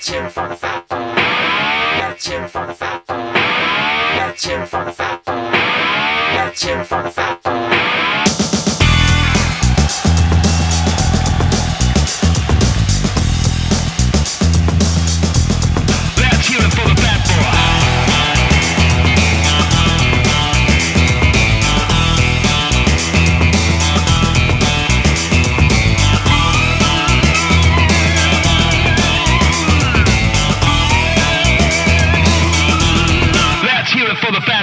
Let's hear it for the fat boy. Let's hear it for the fat boy. Let's hear it for the fat boy. Let's hear it for the fat boy.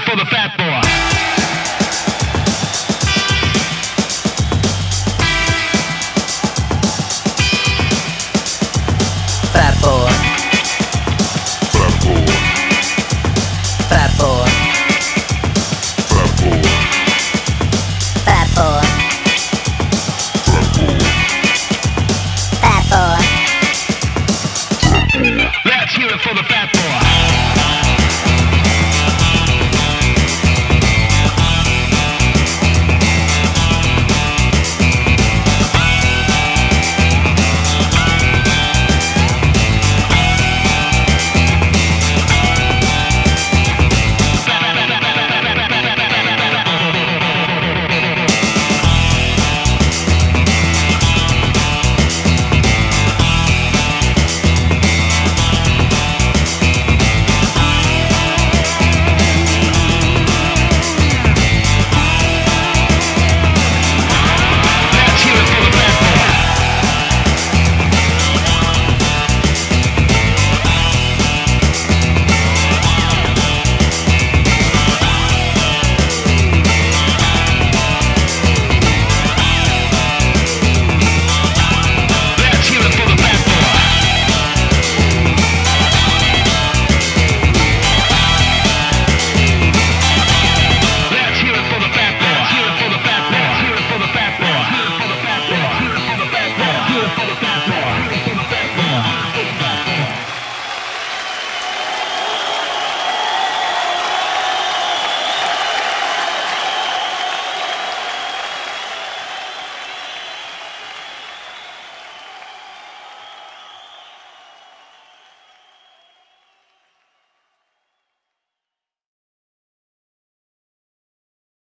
for the fat boy. for the fat